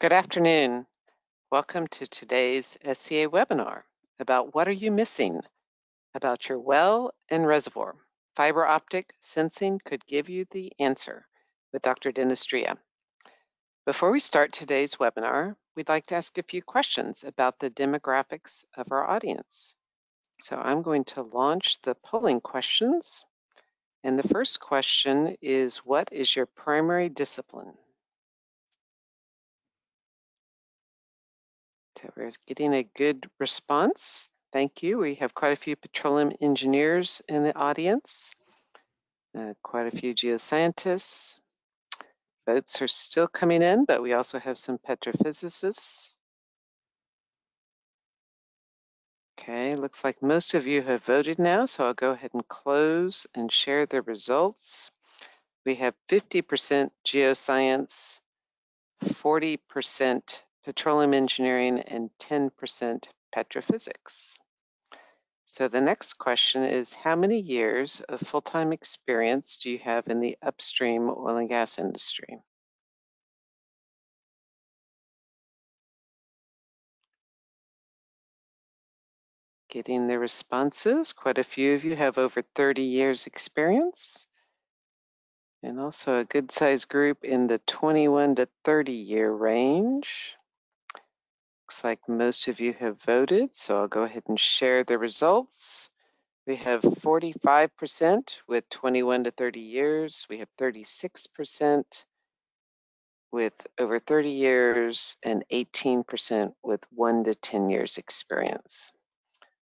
Good afternoon. Welcome to today's SCA webinar about what are you missing about your well and reservoir. Fiber optic sensing could give you the answer with Dr. Dennis. Before we start today's webinar, we'd like to ask a few questions about the demographics of our audience. So I'm going to launch the polling questions. And the first question is, what is your primary discipline? So we're getting a good response. Thank you. We have quite a few petroleum engineers in the audience, uh, quite a few geoscientists. Votes are still coming in, but we also have some petrophysicists. Okay, looks like most of you have voted now, so I'll go ahead and close and share the results. We have 50% geoscience, 40% petroleum engineering, and 10% petrophysics. So the next question is, how many years of full-time experience do you have in the upstream oil and gas industry? Getting the responses, quite a few of you have over 30 years experience and also a good sized group in the 21 to 30 year range. Looks like most of you have voted, so I'll go ahead and share the results. We have 45% with 21 to 30 years. We have 36% with over 30 years and 18% with one to 10 years experience.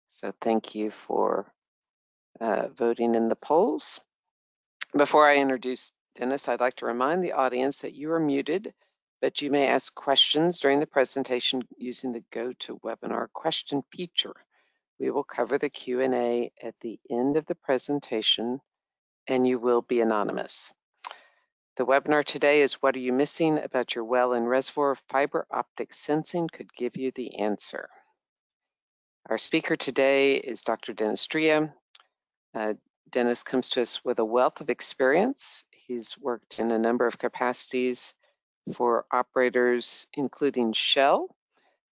So thank you for uh, voting in the polls. Before I introduce Dennis, I'd like to remind the audience that you are muted but you may ask questions during the presentation using the GoToWebinar question feature. We will cover the Q&A at the end of the presentation and you will be anonymous. The webinar today is What Are You Missing About Your Well and Reservoir? Fiber Optic Sensing could give you the answer. Our speaker today is Dr. Dennis Dria. Uh, Dennis comes to us with a wealth of experience. He's worked in a number of capacities for operators, including Shell,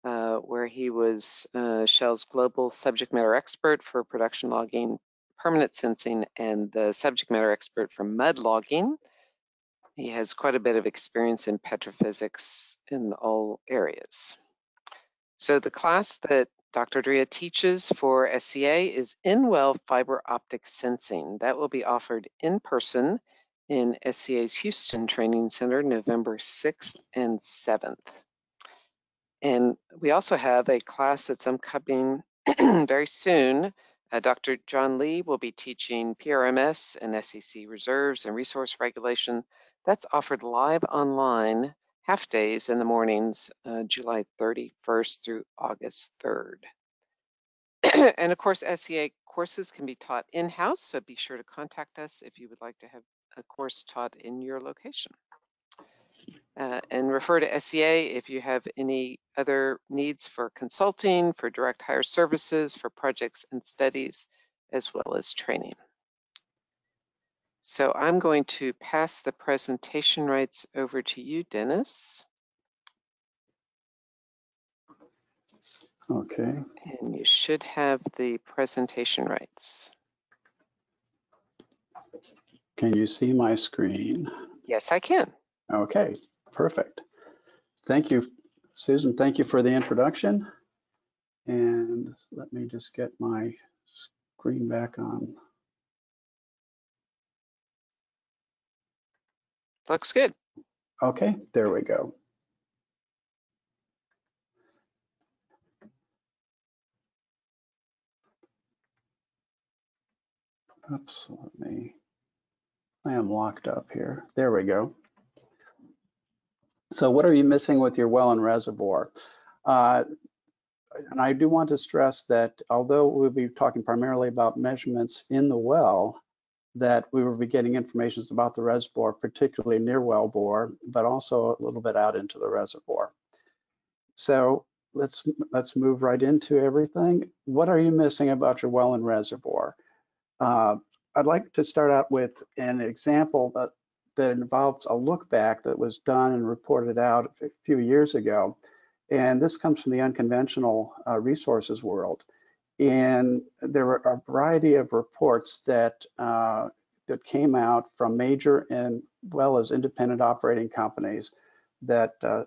uh, where he was uh, Shell's global subject matter expert for production logging, permanent sensing, and the subject matter expert for mud logging. He has quite a bit of experience in petrophysics in all areas. So the class that Dr. Dria teaches for SCA is in-well fiber optic sensing. That will be offered in person in SCA's Houston Training Center, November 6th and 7th. And we also have a class that's upcoming very soon. Uh, Dr. John Lee will be teaching PRMS and SEC reserves and resource regulation. That's offered live online, half days in the mornings, uh, July 31st through August 3rd. and of course, SCA courses can be taught in-house, so be sure to contact us if you would like to have a course taught in your location. Uh, and refer to SCA if you have any other needs for consulting, for direct hire services, for projects and studies, as well as training. So I'm going to pass the presentation rights over to you, Dennis. Okay. And you should have the presentation rights. Can you see my screen? Yes, I can. Okay, perfect. Thank you, Susan. Thank you for the introduction. And let me just get my screen back on. Looks good. Okay, there we go. Oops, let me I am locked up here. There we go. So what are you missing with your well and reservoir? Uh, and I do want to stress that although we'll be talking primarily about measurements in the well, that we will be getting information about the reservoir, particularly near well bore, but also a little bit out into the reservoir. So let's let's move right into everything. What are you missing about your well and reservoir? Uh, I'd like to start out with an example that that involves a look back that was done and reported out a few years ago. And this comes from the unconventional uh, resources world. And there were a variety of reports that uh, that came out from major and well as independent operating companies that uh,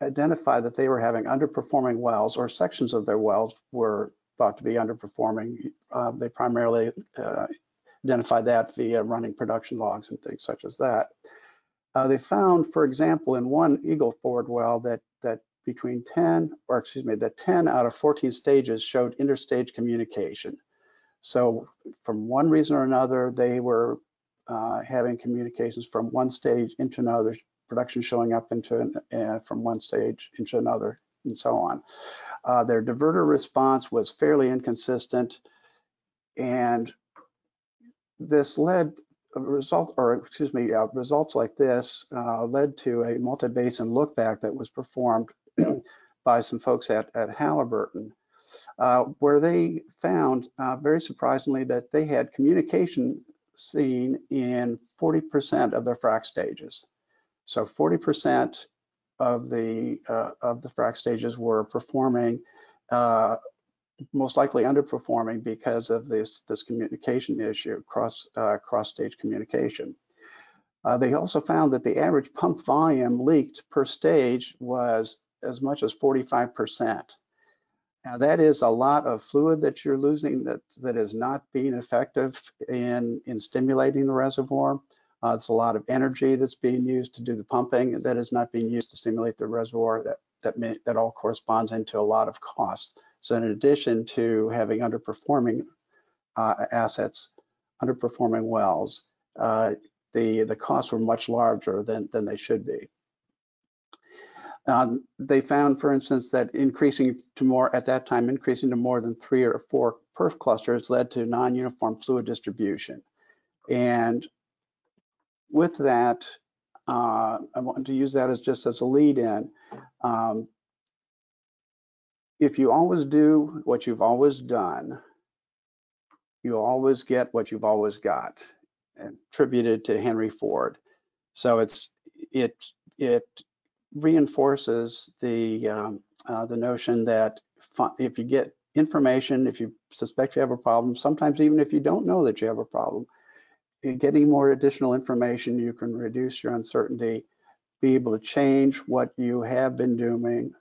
identified that they were having underperforming wells or sections of their wells were thought to be underperforming. Uh, they primarily uh, identified that via running production logs and things such as that. Uh, they found, for example, in one Eagle Ford well that that between 10, or excuse me, that 10 out of 14 stages showed interstage communication. So from one reason or another, they were uh, having communications from one stage into another, production showing up into uh, from one stage into another, and so on. Uh, their diverter response was fairly inconsistent, and this led a result, or excuse me, uh, results like this uh, led to a multi-basin look back that was performed by some folks at, at Halliburton, uh, where they found, uh, very surprisingly, that they had communication seen in 40% of their frac stages. So 40% of the uh, of the frac stages were performing, uh, most likely underperforming because of this this communication issue, cross uh, cross stage communication. Uh, they also found that the average pump volume leaked per stage was as much as 45%. Now that is a lot of fluid that you're losing that, that is not being effective in, in stimulating the reservoir. Uh, it's a lot of energy that's being used to do the pumping that is not being used to stimulate the reservoir. That, that, may, that all corresponds into a lot of cost. So in addition to having underperforming uh, assets, underperforming wells, uh, the, the costs were much larger than, than they should be. Um, they found, for instance, that increasing to more, at that time, increasing to more than three or four perf clusters led to non-uniform fluid distribution. And with that, uh, I want to use that as just as a lead in. Um, if you always do what you've always done, you always get what you've always got, attributed to Henry Ford. So it's it it reinforces the um, uh, the notion that if you get information, if you suspect you have a problem, sometimes even if you don't know that you have a problem, getting more additional information, you can reduce your uncertainty, be able to change what you have been doing,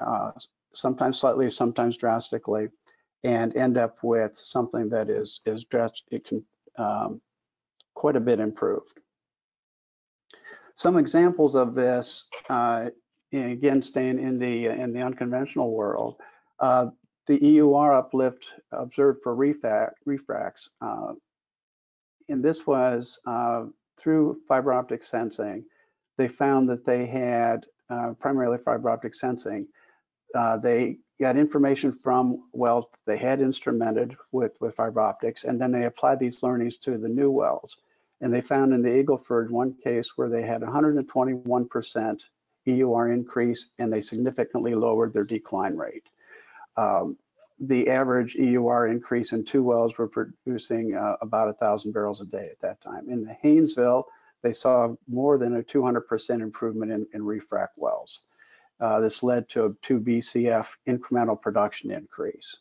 uh, sometimes slightly, sometimes drastically, and end up with something that is is it can um, quite a bit improved. Some examples of this, uh, again, staying in the in the unconventional world, uh, the EUR uplift observed for refrac, refracs, uh, and this was uh, through fiber optic sensing. They found that they had uh, primarily fiber optic sensing. Uh, they got information from wells they had instrumented with, with fiber optics, and then they applied these learnings to the new wells. And they found in the Eagleford one case where they had 121% EUR increase and they significantly lowered their decline rate. Um, the average EUR increase in two wells were producing uh, about thousand barrels a day at that time. In the Haynesville, they saw more than a 200% improvement in, in wells. Uh, this led to a 2 BCF incremental production increase.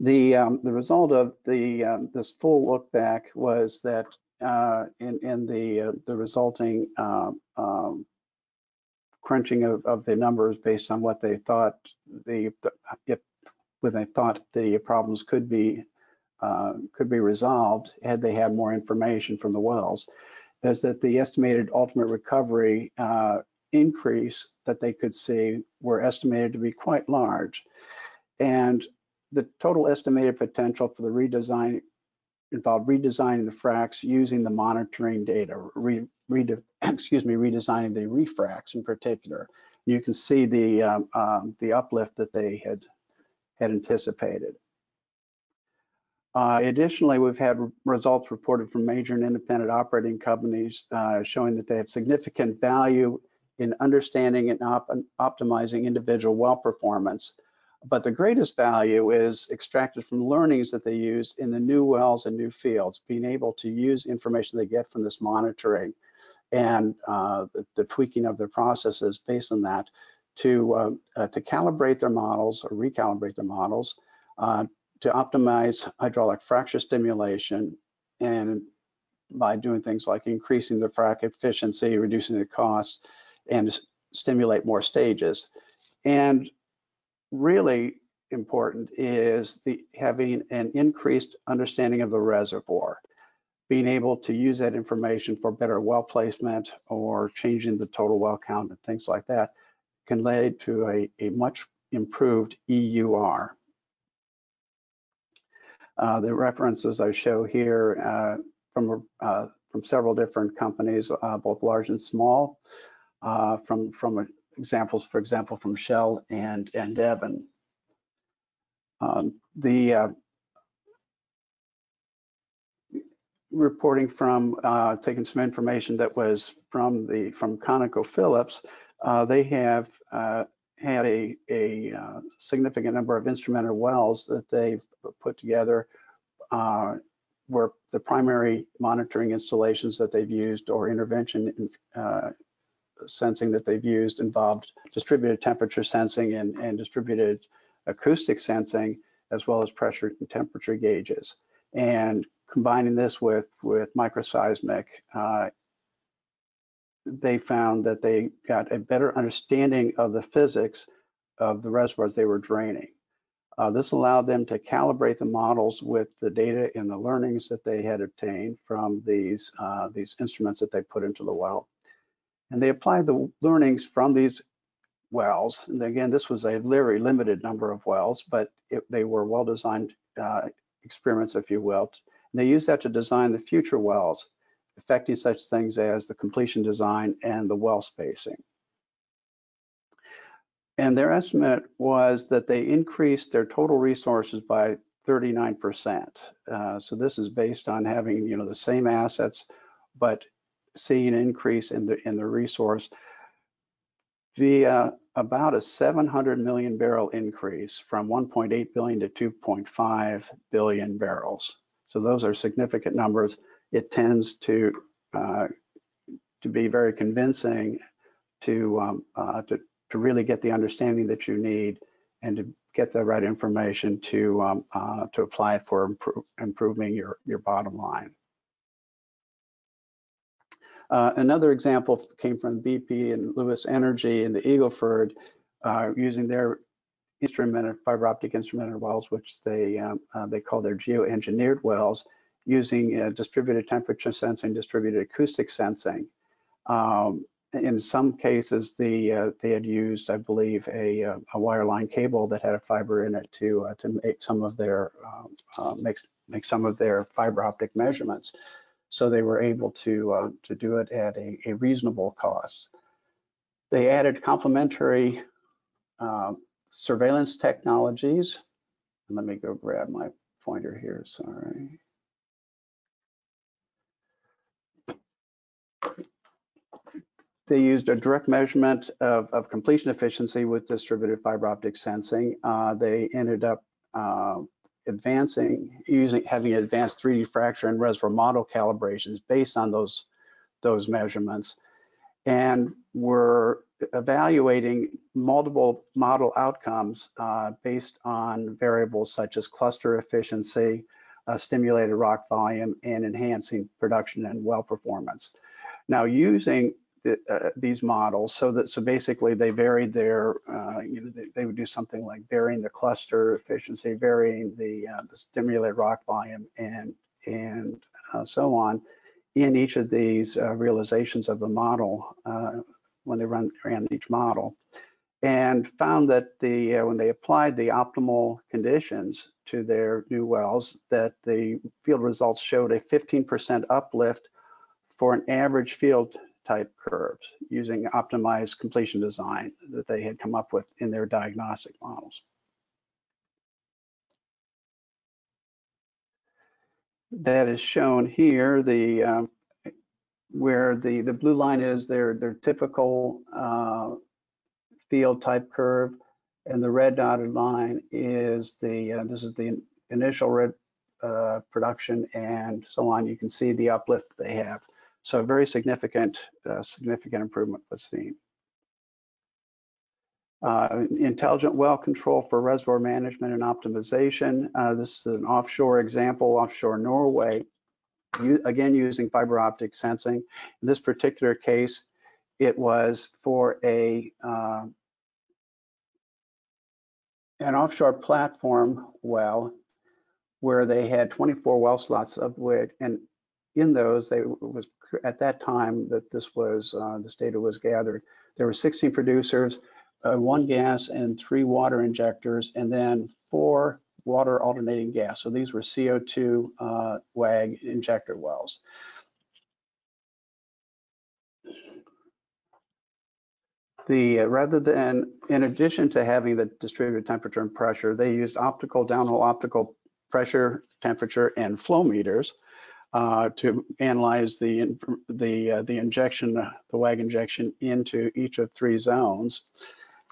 The um, the result of the um, this full look back was that uh, in in the uh, the resulting um, um, crunching of, of the numbers based on what they thought the, if when they thought the problems could be uh, could be resolved had they had more information from the wells is that the estimated ultimate recovery uh, increase that they could see were estimated to be quite large and the total estimated potential for the redesign involved redesigning the fracs using the monitoring data, re, re, excuse me, redesigning the refracs in particular. You can see the um, um, the uplift that they had had anticipated. Uh, additionally, we've had results reported from major and independent operating companies uh, showing that they have significant value in understanding and op optimizing individual well performance. But the greatest value is extracted from learnings that they use in the new wells and new fields, being able to use information they get from this monitoring and uh, the, the, tweaking of their processes based on that to, uh, uh, to calibrate their models or recalibrate their models, uh, to optimize hydraulic fracture stimulation and by doing things like increasing the frac efficiency, reducing the costs, and stimulate more stages. And really important is the having an increased understanding of the reservoir, being able to use that information for better well placement or changing the total well count and things like that can lead to a, a much improved EUR. Uh, the references I show here uh, from uh, from several different companies, uh, both large and small, uh, from from examples, for example, from Shell and and Devon. Um, the uh, reporting from uh, taking some information that was from the from ConocoPhillips, uh, they have uh, had a, a uh, significant number of instrumented wells that they've put together uh, where the primary monitoring installations that they've used or intervention in, sensing that they've used involved distributed temperature sensing and, and distributed acoustic sensing, as well as pressure and temperature gauges. And combining this with, with microseismic, uh, they found that they got a better understanding of the physics of the reservoirs they were draining. Uh, this allowed them to calibrate the models with the data and the learnings that they had obtained from these, uh, these instruments that they put into the well. And they applied the learnings from these wells. And again, this was a very limited number of wells, but it, they were well-designed uh, experiments, if you will. And they used that to design the future wells, affecting such things as the completion design and the well spacing. And their estimate was that they increased their total resources by 39%. Uh, so this is based on having, you know, the same assets, but seeing an increase in the in the resource via about a 700 million barrel increase from 1.8 billion to 2.5 billion barrels. So those are significant numbers. It tends to uh, to be very convincing to um, uh, to to really get the understanding that you need and to get the right information to um, uh, to apply it for improving your your bottom line. Uh, another example came from BP and Lewis Energy in the Eagleford uh, using their instrumented fiber optic instrumented wells, which they um, uh, they call their geoengineered wells, using uh, distributed temperature sensing, distributed acoustic sensing. Um, in some cases, the uh, they had used, I believe, a, a wireline cable that had a fiber in it to to make some of their um, make make some of their fiber optic measurements. So they were able to uh, to do it at a, a, reasonable cost. They added complementary uh, surveillance technologies. let me go grab my pointer here. Sorry. They used a direct measurement of, of completion efficiency with distributed fiber optic sensing. Uh, they ended up uh, advancing, using having advanced 3D fracture and reservoir model calibrations based on those those measurements, and we're evaluating multiple model outcomes uh, based on variables such as cluster efficiency, uh, stimulated rock volume, and enhancing production and well performance. Now, using uh, these models so that so basically they varied their uh, you know they, they, would do something like varying the cluster efficiency varying the uh, the stimulated rock volume and and uh, so on in each of these uh, realizations of the model uh, when they run ran each model and found that the when they applied the optimal conditions to their new wells that the field results showed a 15% uplift for an average field type curves using optimized completion design that they had come up with in their diagnostic models. That is shown here, the um, where the, the blue line is their, their typical uh, field type curve. And the red dotted line is the, uh, this is the initial red uh, production and so on. You can see the uplift they have. So a very significant, uh, significant improvement was seen. Uh, intelligent well control for reservoir management and optimization. Uh, this is an offshore example, offshore Norway, you, again using fiber optic sensing. In this particular case, it was for a uh, an offshore platform well where they had 24 well slots of which, and in those, they was at that time that this was uh, this data was gathered. There were 16 producers, uh, one gas and three water injectors, and then four water alternating gas. So these were CO2 uh, WAG injector wells. The uh, rather than in addition to having the distributed temperature and pressure, they used optical downhole optical pressure, temperature, and flow meters uh, to analyze the the uh, the injection, the WAG injection into each of three zones.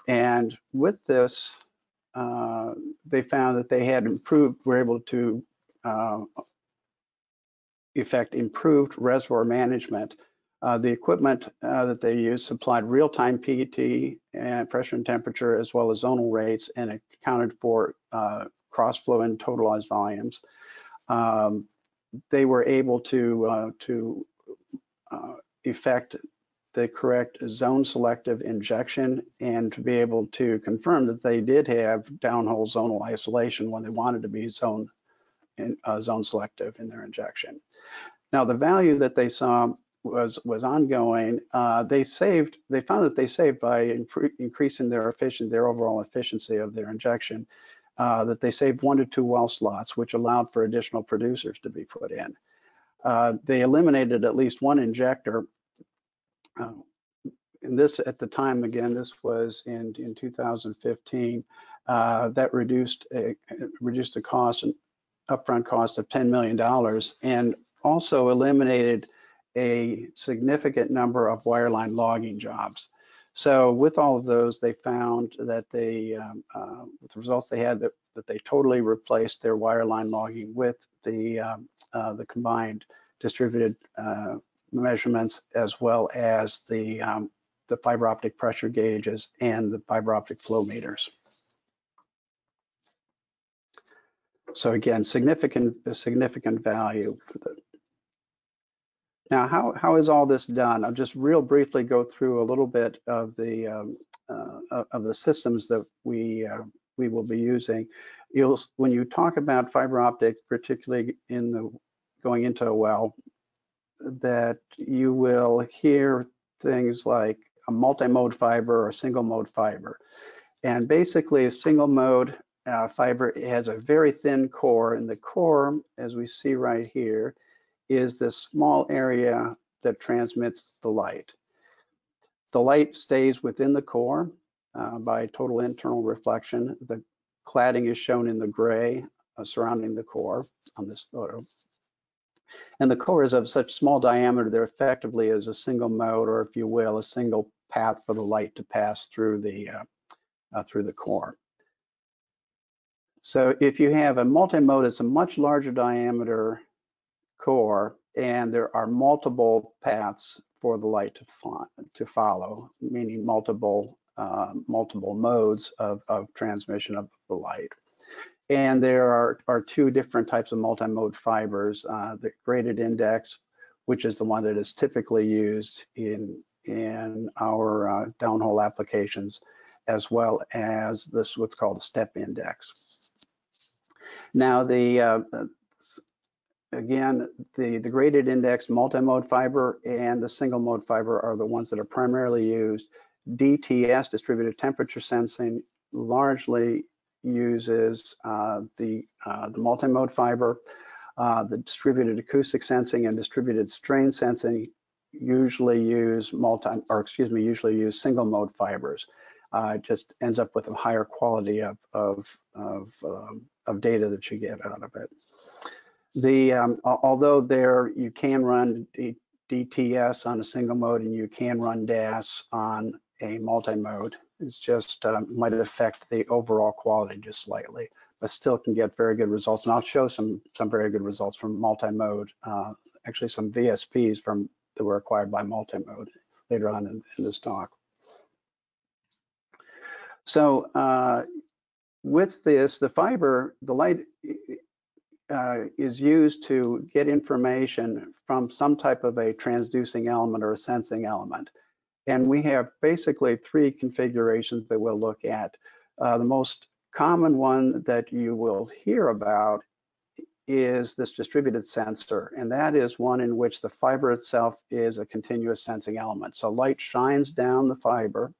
And with this, uh, they found that they had improved, were able to uh, effect improved reservoir management. Uh, the equipment that they used supplied real-time PET and pressure and temperature as well as zonal rates and accounted for cross-flow and totalized volumes. Um, they were able to uh, to uh, effect the correct zone selective injection and to be able to confirm that they did have downhole zonal isolation when they wanted to be zone in, uh, zone selective in their injection. Now the value that they saw was was ongoing. Uh, they saved. They found that they saved by increasing their efficient their overall efficiency of their injection uh, that they saved one to two well slots, which allowed for additional producers to be put in. Uh, they eliminated at least one injector. Uh, and this at the time, again, this was in, in 2015, uh, that reduced a, reduced the cost, and upfront cost of $10 million and also eliminated a significant number of wireline logging jobs. So with all of those, they found that they, um, uh, with the results they had, that, that they totally replaced their wireline logging with the, um, uh, the combined distributed uh, measurements as well as the, um, the fiber optic pressure gauges and the fiber optic flow meters. So again, significant, significant value for the, now, how, how is all this done? I'll just real briefly go through a little bit of the um, uh, of the systems that we uh, we will be using. You'll when you talk about fiber optic, particularly in the going into a well, that you will hear things like a multi-mode fiber or single mode fiber. And basically a single mode uh, fiber has a very thin core and the core, as we see right here, is this small area that transmits the light. The light stays within the core uh, by total internal reflection. The cladding is shown in the gray uh, surrounding the core on this photo. And the core is of such small diameter that effectively is a single mode, or if you will, a single path for the light to pass through the uh, uh through the core. So if you have a multi-mode, it's a much larger diameter core, and there are multiple paths for the light to, fo to follow, meaning multiple uh, multiple modes of, of transmission of the light. And there are, are two different types of multi-mode fibers, uh, the graded index, which is the one that is typically used in, in our uh, downhole applications, as well as this what's called a step index. Now the uh, again, the, the graded index multi-mode fiber and the single mode fiber are the ones that are primarily used. DTS, distributed temperature sensing, largely uses uh, the, uh, the multi-mode fiber. Uh, the distributed acoustic sensing and distributed strain sensing usually use multi, or excuse me, usually use single mode fibers. Uh, it just ends up with a higher quality of, of, of, um, of data that you get out of it. The um, although there you can run DTS on a single mode and you can run DAS on a multi-mode, It's just um, might affect the overall quality just slightly, but still can get very good results. And I'll show some some very good results from multi-mode. Uh, actually, some VSPs from that were acquired by multi-mode later on in, in this talk. So uh, with this, the fiber, the light uh, is used to get information from some type of a transducing element or a sensing element. And we have basically three configurations that we'll look at. Uh, the most common one that you will hear about is this distributed sensor, and that is one in which the fiber itself is a continuous sensing element. So light shines down the fiber,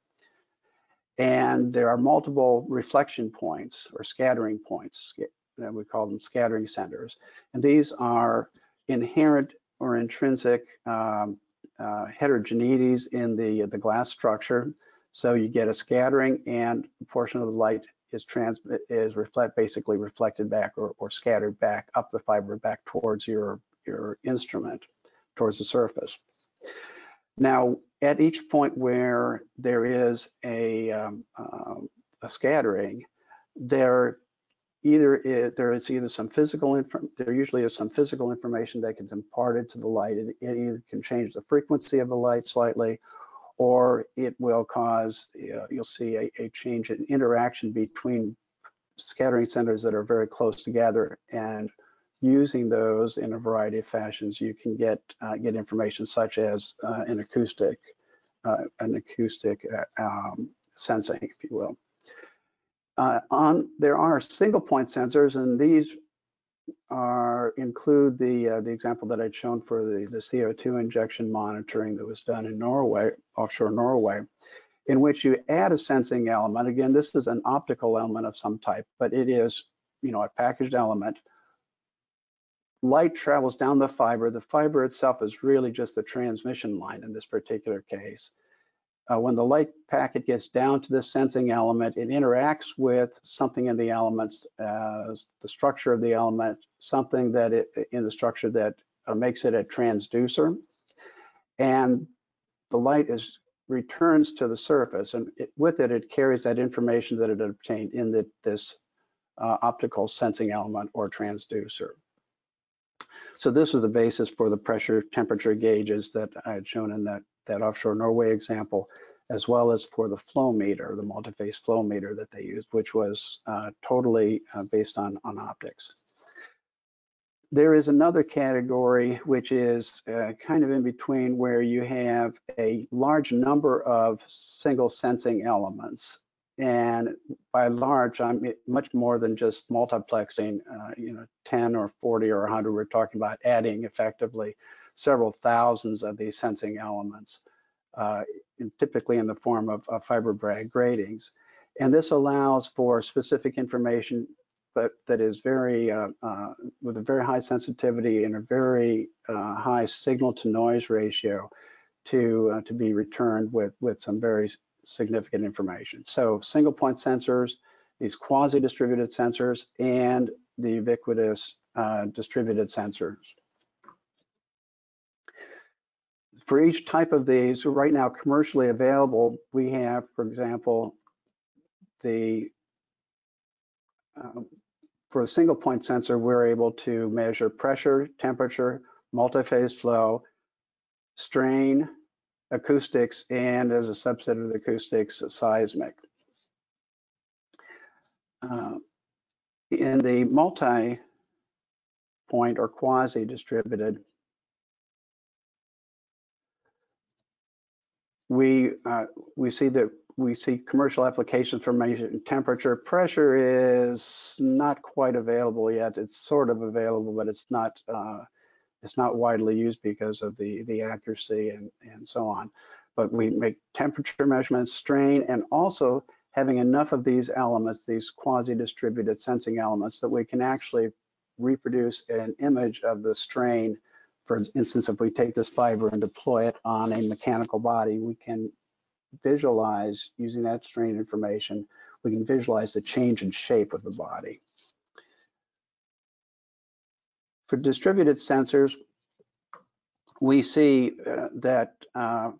and there are multiple reflection points or scattering points. We call them scattering centers. And these are inherent or intrinsic um, uh, heterogeneities in the, the glass structure. So you get a scattering and a portion of the light is trans is reflect basically reflected back or, or scattered back up the fiber back towards your your instrument, towards the surface. Now, at each point where there is a, um, uh, a scattering, there either is, there is either some physical there usually is some physical information that gets imparted to the light. It, it either can change the frequency of the light slightly, or it will cause uh, you'll see a, a change in interaction between scattering centers that are very close together and using those in a variety of fashions, you can get uh, get information such as uh, an acoustic uh, an acoustic uh, um, sensing, if you will. Uh, on there are single point sensors, and these are include the uh, the example that I'd shown for the the CO2 injection monitoring that was done in Norway, offshore Norway, in which you add a sensing element. Again, this is an optical element of some type, but it is you know a packaged element light travels down the fiber. The fiber itself is really just the transmission line in this particular case. Uh, when the light packet gets down to this sensing element, it interacts with something in the elements, uh, the structure of the element, something that it, in the structure that uh, makes it a transducer. And the light is returns to the surface, and it, with it, it carries that information that it obtained in the, this uh, optical sensing element or transducer. So this is the basis for the pressure temperature gauges that I had shown in that, that offshore Norway example, as well as for the flow meter, the multi-phase flow meter that they used, which was uh, totally uh, based on, on optics. There is another category which is uh, kind of in between where you have a large number of single sensing elements and by large, I'm much more than just multiplexing, uh, you know, 10 or 40 or 100. We're talking about adding effectively several thousands of these sensing elements, uh, typically in the form of, of fiber Bragg gratings. And this allows for specific information, but that is very, uh, uh with a very high sensitivity and a very uh, high signal to noise ratio to, uh, to be returned with, with some very significant information. So single point sensors, these quasi-distributed sensors, and the ubiquitous uh, distributed sensors. For each type of these, right now commercially available, we have, for example, the um, for a single point sensor, we're able to measure pressure, temperature, multi-phase flow, strain, acoustics and as a subset of the acoustics, seismic. Uh, in the multi-point or quasi-distributed, we uh, we see that we see commercial applications for measuring temperature. Pressure is not quite available yet. It's sort of available, but it's not uh, it's not widely used because of the, the accuracy and, and so on. But we make temperature measurements, strain, and also having enough of these elements, these quasi-distributed sensing elements, that we can actually reproduce an image of the strain. For instance, if we take this fiber and deploy it on a mechanical body, we can visualize, using that strain information, we can visualize the change in shape of the body. For distributed sensors, we see uh, that uh,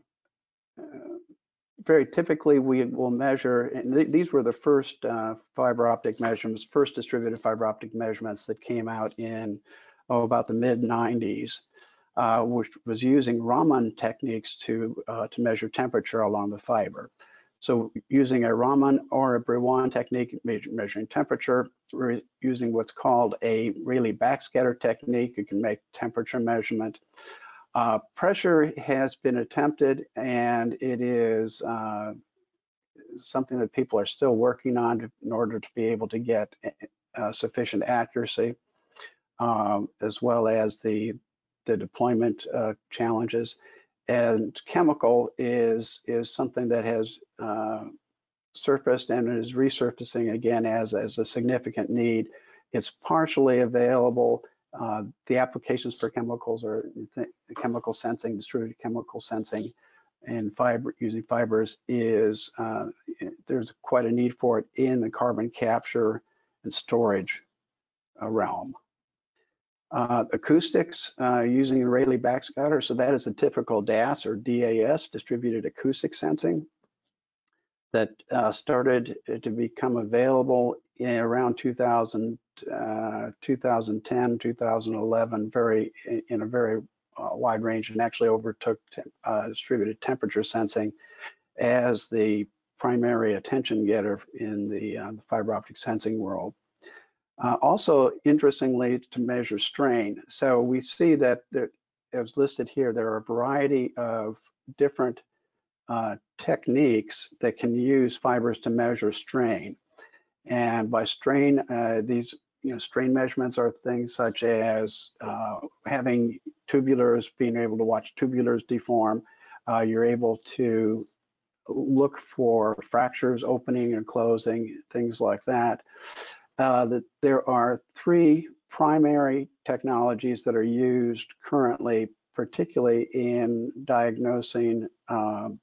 very typically we will measure, and th these were the first uh, fiber optic measurements, first distributed fiber optic measurements that came out in oh, about the mid 90s, uh, which was using Raman techniques to, uh, to measure temperature along the fiber. So using a Raman or a Brillouin technique, measuring temperature, we're using what's called a Rayleigh backscatter technique. You can make temperature measurement. Uh, pressure has been attempted and it is uh, something that people are still working on in order to be able to get uh, sufficient accuracy, um, as well as the, the deployment uh, challenges and chemical is is something that has uh, surfaced and is resurfacing again as as a significant need. It's partially available. Uh, the applications for chemicals are chemical sensing, distributed chemical sensing, and fiber using fibers is uh, there's quite a need for it in the carbon capture and storage uh, realm. Uh, acoustics uh, using Rayleigh backscatter. So that is a typical DAS or DAS, distributed acoustic sensing, that uh, started to become available in around 2000, uh, 2010, 2011, very in a very uh, wide range, and actually overtook uh, distributed temperature sensing as the primary attention getter in the, the fiber optic sensing world. Uh, also, interestingly, to measure strain. So we see that there, as listed here, there are a variety of different uh, techniques that can use fibers to measure strain. And by strain, uh, these you know, strain measurements are things such as uh, having tubulars, being able to watch tubulars deform. Uh, you're able to look for fractures opening and closing, things like that uh, that there are three primary technologies that are used currently, particularly in diagnosing um,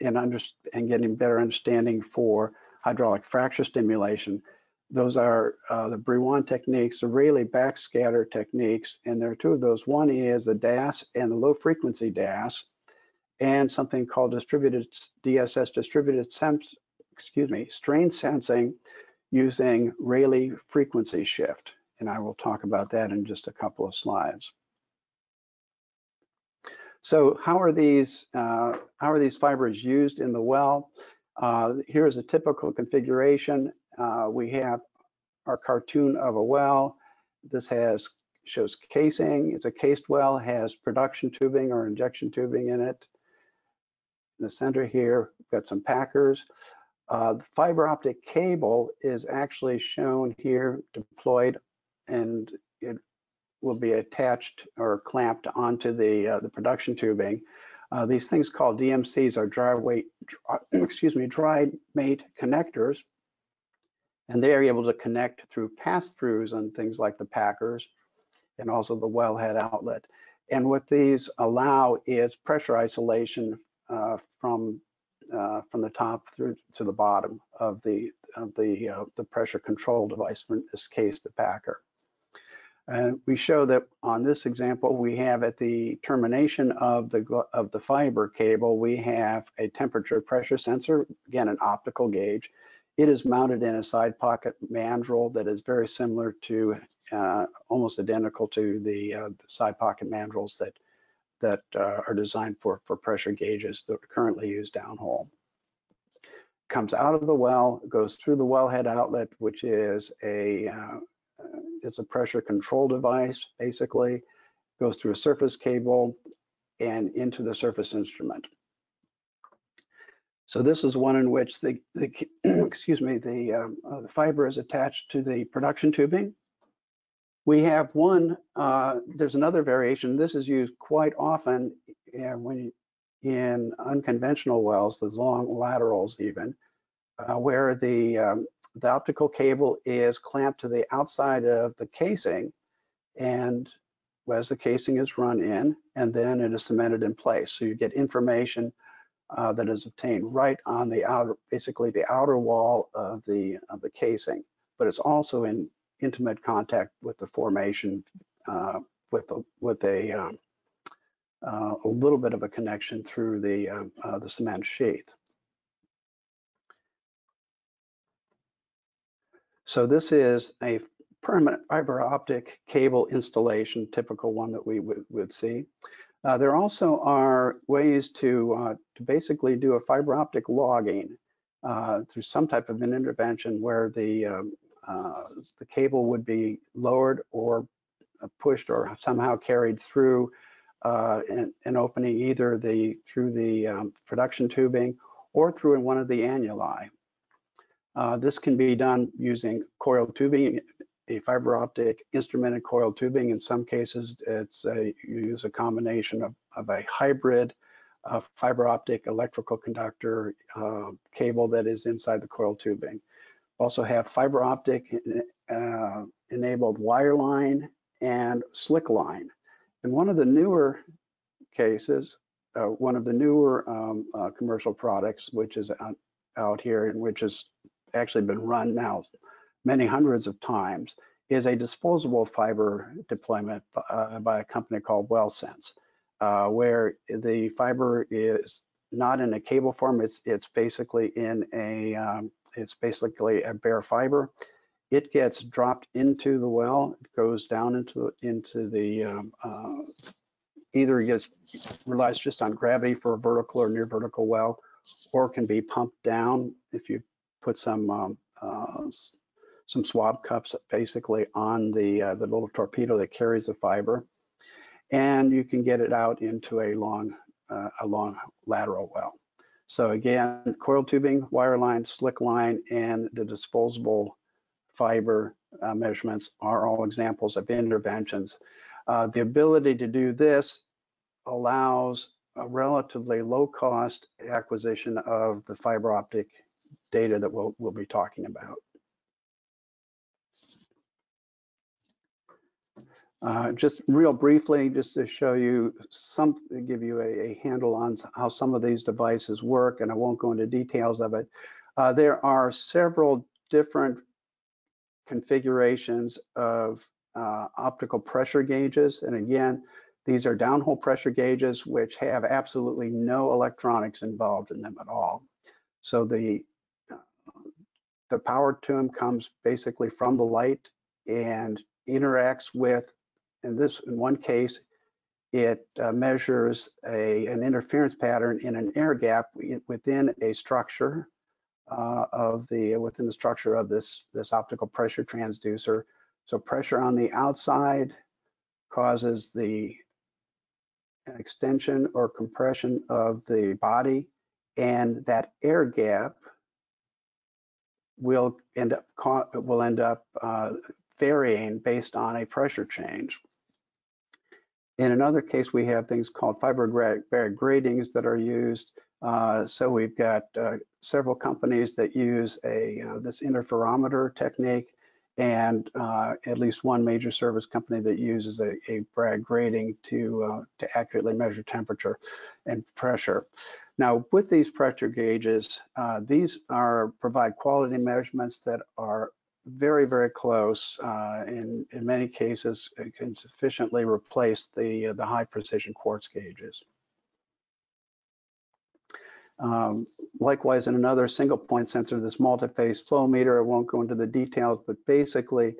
and, under, and getting better understanding for hydraulic fracture stimulation. Those are uh, the Brillouin techniques, the Rayleigh backscatter techniques, and there are two of those. One is the DAS and the low frequency DAS, and something called distributed DSS, distributed sense, excuse me, strain sensing, using Rayleigh frequency shift. And I will talk about that in just a couple of slides. So how are these uh, how are these fibers used in the well? Uh, here is a typical configuration. Uh, we have our cartoon of a well. This has shows casing. It's a cased well, has production tubing or injection tubing in it. In the center here, we've got some packers. Uh, the fiber optic cable is actually shown here deployed and it will be attached or clamped onto the, uh, the production tubing. Uh, these things called DMCs are dry weight, dry, excuse me, dry mate connectors. And they are able to connect through pass-throughs on things like the packers and also the wellhead outlet. And what these allow is pressure isolation uh, from uh, from the top through to the bottom of the of the uh, the pressure control device. In this case, the packer. And we show that on this example, we have at the termination of the of the fiber cable, we have a temperature pressure sensor, again an optical gauge. It is mounted in a side pocket mandrel that is very similar to, uh, almost identical to the uh, side pocket mandrels that that uh, are designed for, for pressure gauges that are currently used downhole. Comes out of the well, goes through the wellhead outlet, which is a uh, it's a pressure control device, basically, goes through a surface cable and into the surface instrument. So this is one in which the, the excuse me, the, um, uh, the fiber is attached to the production tubing we have one, uh, there's another variation. This is used quite often yeah, when in unconventional wells, those long laterals even, uh, where the, um, the optical cable is clamped to the outside of the casing and as the casing is run in and then it is cemented in place. So you get information uh, that is obtained right on the outer, basically the outer wall of the, of the casing, but it's also in intimate contact with the formation uh, with a, with a um, uh, a little bit of a connection through the, uh, uh, the cement sheath. So this is a permanent fiber optic cable installation, typical one that we would, would see. Uh, there also are ways to, uh, to basically do a fiber optic logging uh, through some type of an intervention where the, um, uh, the cable would be lowered or pushed or somehow carried through uh, an, an, opening either the through the um, production tubing or through one of the annuli. Uh, this can be done using coiled tubing, a fiber optic instrumented coiled tubing. In some cases, it's a, you use a combination of, of a hybrid uh, fiber optic electrical conductor uh, cable that is inside the coiled tubing. Also have fiber optic uh, enabled wireline and slick line. In one of the newer cases, uh, one of the newer um, uh, commercial products, which is out, out here and which has actually been run now many hundreds of times, is a disposable fiber deployment uh, by a company called WellSense, uh, where the fiber is not in a cable form. It's it's basically in a um, it's basically a bare fiber. It gets dropped into the well. It goes down into into the um, uh, either gets relies just on gravity for a vertical or near vertical well, or can be pumped down if you put some um, uh, some swab cups basically on the uh, the little torpedo that carries the fiber, and you can get it out into a long uh, a long lateral well. So again, coil tubing, wire line, slick line, and the disposable fiber uh, measurements are all examples of interventions. Uh, the ability to do this allows a relatively low cost acquisition of the fiber optic data that we'll, we'll be talking about. Uh, just real briefly, just to show you some, give you a, a, handle on how some of these devices work, and I won't go into details of it. Uh, there are several different configurations of uh, optical pressure gauges, and again, these are downhole pressure gauges which have absolutely no electronics involved in them at all. So the the power to them comes basically from the light and interacts with, in this, in one case, it uh, measures a, an interference pattern in an air gap within a structure uh, of the, within the structure of this, this optical pressure transducer. So pressure on the outside causes the extension or compression of the body and that air gap will end up will end up uh, varying based on a pressure change. In another case, we have things called fiber gratings that are used. Uh, so we've got uh, several companies that use a uh, this interferometer technique, and uh, at least one major service company that uses a, a Bragg grating to uh, to accurately measure temperature and pressure. Now, with these pressure gauges, uh, these are provide quality measurements that are very, very close. Uh, in, in many cases, it can sufficiently replace the, uh, the high precision quartz gauges. Um, likewise, in another single point sensor, this multi-phase flow meter, I won't go into the details, but basically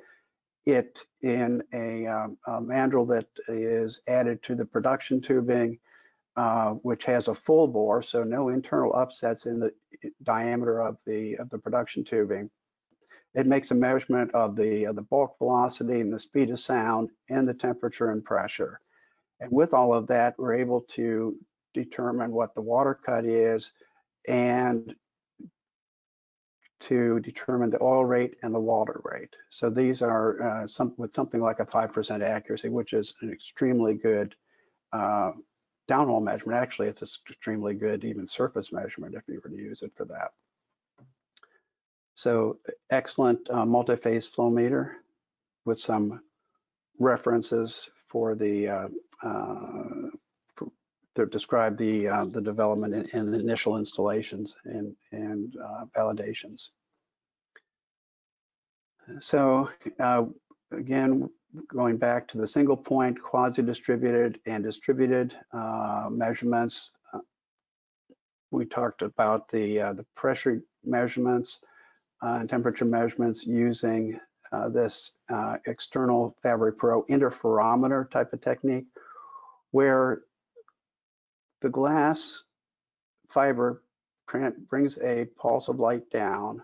it in a, um, a mandrel that is added to the production tubing uh, which has a full bore, so no internal upsets in the diameter of the of the production tubing. It makes a measurement of the of the bulk velocity and the speed of sound and the temperature and pressure. And with all of that, we're able to determine what the water cut is and to determine the oil rate and the water rate. So these are uh, some with something like a 5% accuracy, which is an extremely good uh, downhole measurement. Actually, it's an extremely good even surface measurement if you were to use it for that. So excellent uh, multi-phase flow meter with some references for the uh, uh, for, to describe the uh, the development and, and, the initial installations and and uh, validations. So uh, again, going back to the single point, quasi-distributed and distributed measurements. We talked about the, the pressure measurements and temperature measurements using uh, this uh, external Fabry-Perot interferometer type of technique, where the glass fiber brings a pulse of light down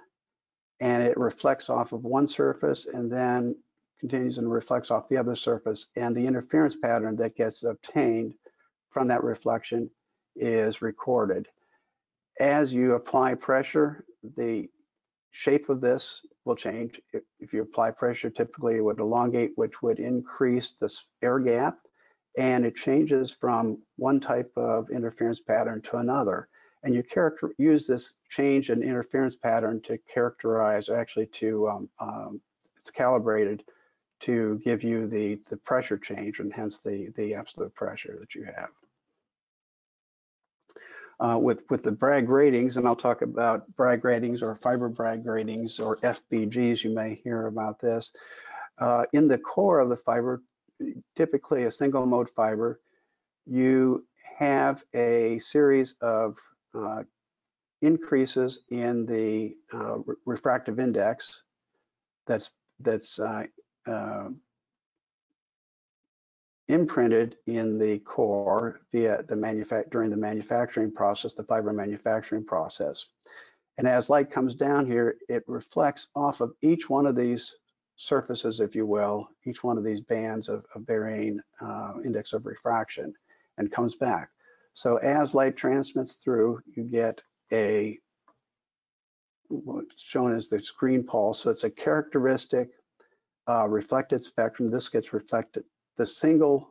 and it reflects off of one surface and then continues and reflects off the other surface. And the interference pattern that gets obtained from that reflection is recorded. As you apply pressure, the shape of this will change. If, if you apply pressure, typically it would elongate, which would increase this air gap, and it changes from one type of interference pattern to another. And you character use this change in interference pattern to characterize, actually to, um, um, it's calibrated to give you the, the pressure change and hence the, the absolute pressure that you have. Uh, with, with the Bragg gratings, and I'll talk about Bragg gratings or fiber Bragg gratings or FBGs, you may hear about this. Uh, in the core of the fiber, typically a single mode fiber, you have a series of uh, increases in the uh, re refractive index that's that's uh, uh, imprinted in the core via the manufact during the manufacturing process, the fiber manufacturing process. And as light comes down here, it reflects off of each one of these surfaces, if you will, each one of these bands of, of varying uh, index of refraction and comes back. So as light transmits through, you get a what's shown as the screen pulse. So it's a characteristic uh, reflected spectrum. This gets reflected, the single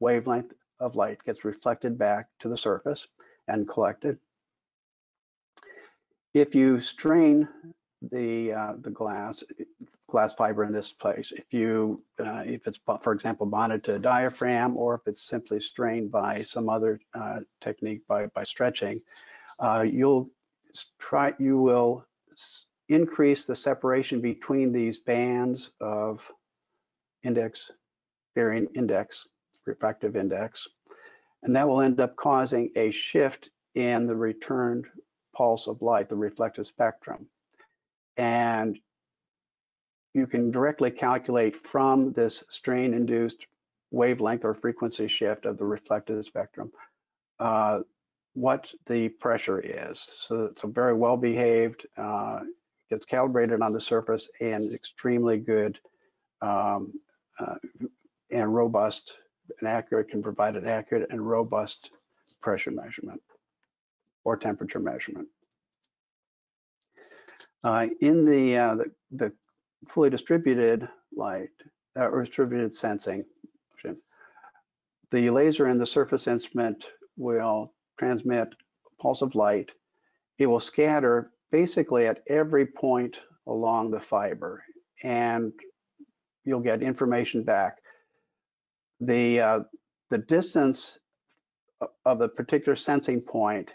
wavelength of light gets reflected back to the surface and collected. If you strain the uh, the glass glass fiber in this place, if you uh, if it's for example bonded to a diaphragm or if it's simply strained by some other uh, technique by by stretching, uh, you'll try you will increase the separation between these bands of index, varying index, refractive index, and that will end up causing a shift in the returned pulse of light, the reflected spectrum. And you can directly calculate from this strain-induced wavelength or frequency shift of the reflected spectrum uh, what the pressure is. So it's a very well behaved uh, gets calibrated on the surface and extremely good um, uh, and robust and accurate can provide an accurate and robust pressure measurement or temperature measurement. Uh, in the, uh, the, the fully distributed light uh, or distributed sensing, the laser and the surface instrument will transmit a pulse of light. It will scatter basically at every point along the fiber and you'll get information back. The, uh, the distance of the particular sensing point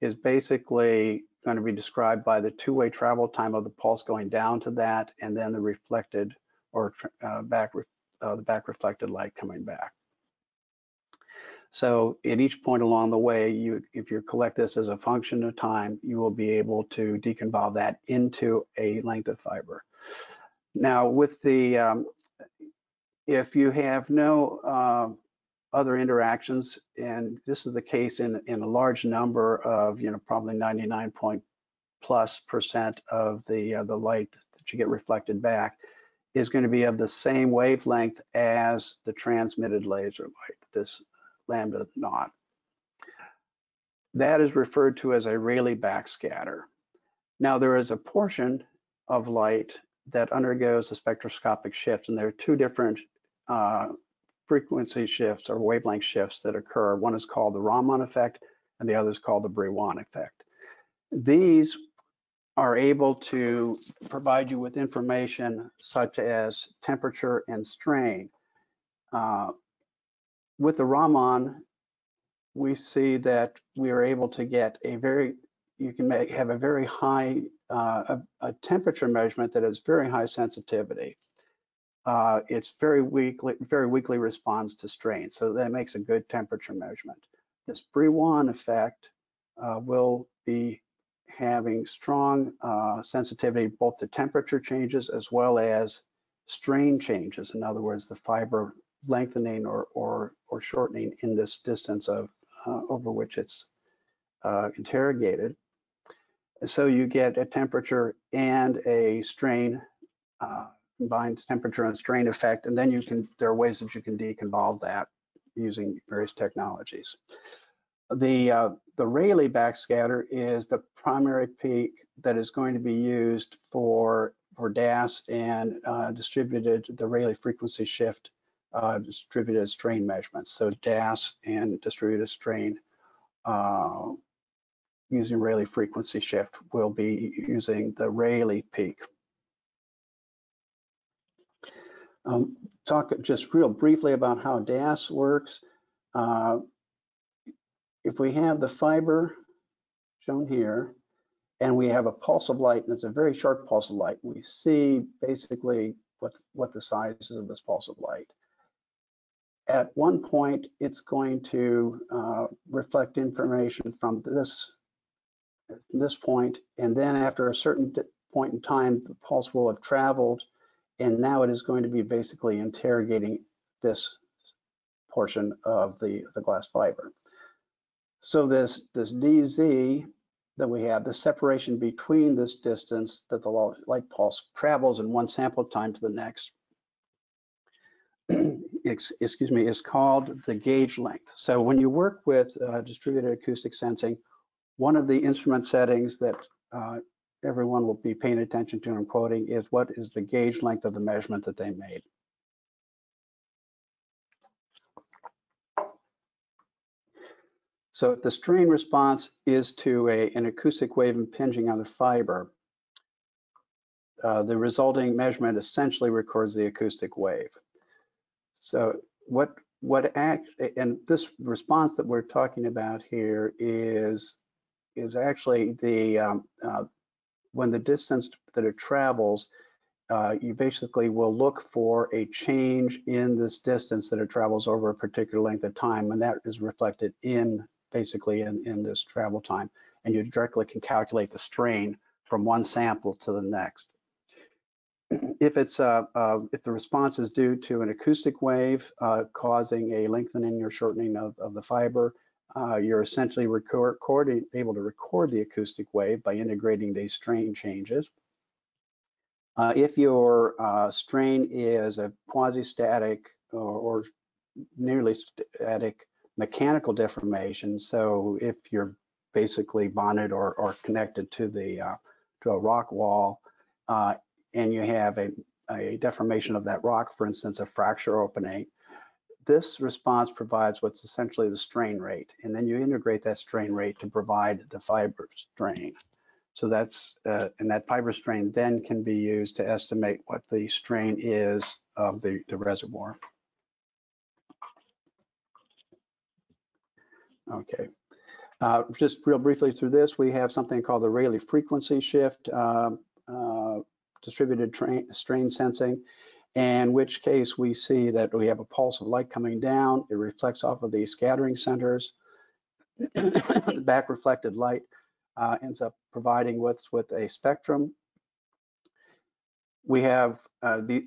is basically going to be described by the two-way travel time of the pulse going down to that and then the reflected or uh, back uh, the back reflected light coming back. So at each point along the way, you, if you collect this as a function of time, you will be able to deconvolve that into a length of fiber. Now with the, um, if you have no uh, other interactions, and this is the case in, in a large number of, you know, probably 99 point plus percent of the, uh, the light that you get reflected back, is going to be of the same wavelength as the transmitted laser light, this lambda naught. That is referred to as a Rayleigh backscatter. Now there is a portion of light that undergoes a spectroscopic shift, and there are two different uh, frequency shifts or wavelength shifts that occur. One is called the Raman effect, and the other is called the Brillouin effect. These are able to provide you with information such as temperature and strain. Uh, with the Raman, we see that we are able to get a very, you can make, have a very high, uh, a, a temperature measurement that has very high sensitivity. Uh, it's very weakly, very weakly responds to strain. So that makes a good temperature measurement. This Brillouin effect uh, will be having strong uh, sensitivity both to temperature changes as well as strain changes. In other words, the fiber lengthening or, or, or shortening in this distance of uh, over which it's uh, interrogated. So you get a temperature and a strain, uh, combined temperature and strain effect, and then you can, there are ways that you can deconvolve that using various technologies. The, uh, the Rayleigh backscatter is the primary peak that is going to be used for, for DAS and uh, distributed, the Rayleigh frequency shift uh, distributed strain measurements. So DAS and distributed strain uh, using Rayleigh frequency shift will be using the Rayleigh peak. Um, talk just real briefly about how DAS works. Uh, if we have the fiber shown here, and we have a pulse of light, and it's a very short pulse of light, we see basically what, what the size is of this pulse of light. At one point, it's going to uh, reflect information from this, this point, and then after a certain point in time, the pulse will have traveled, and now it is going to be basically interrogating this portion of the, the glass fiber. So this, this DZ that we have, the separation between this distance that the light pulse travels in one sample time to the next, excuse me, is called the gauge length. So when you work with uh, distributed acoustic sensing, one of the instrument settings that uh, everyone will be paying attention to and quoting is what is the gauge length of the measurement that they made. So if the strain response is to a, an acoustic wave impinging on the fiber, uh, the resulting measurement essentially records the acoustic wave. So what what act and this response that we're talking about here is is actually the um, uh, when the distance that it travels, uh, you basically will look for a change in this distance that it travels over a particular length of time, and that is reflected in basically in, in this travel time. And you directly can calculate the strain from one sample to the next. If it's uh, uh, if the response is due to an acoustic wave uh, causing a lengthening or shortening of, of the fiber, uh, you're essentially record, recording, able to record the acoustic wave by integrating these strain changes. Uh, if your uh, strain is a quasi-static or, or, nearly static mechanical deformation, so if you're basically bonded or, or connected to the to a rock wall, and you have a, a deformation of that rock, for instance, a fracture opening, this response provides what's essentially the strain rate, and then you integrate that strain rate to provide the fiber strain. So that's, uh, and that fiber strain then can be used to estimate what the strain is of the, the reservoir. Okay. Uh, just real briefly through this, we have something called the Rayleigh frequency shift. Uh, uh distributed strain sensing, in which case we see that we have a pulse of light coming down. It reflects off of the scattering centers. the back reflected light uh, ends up providing what's with a spectrum. We have uh, the,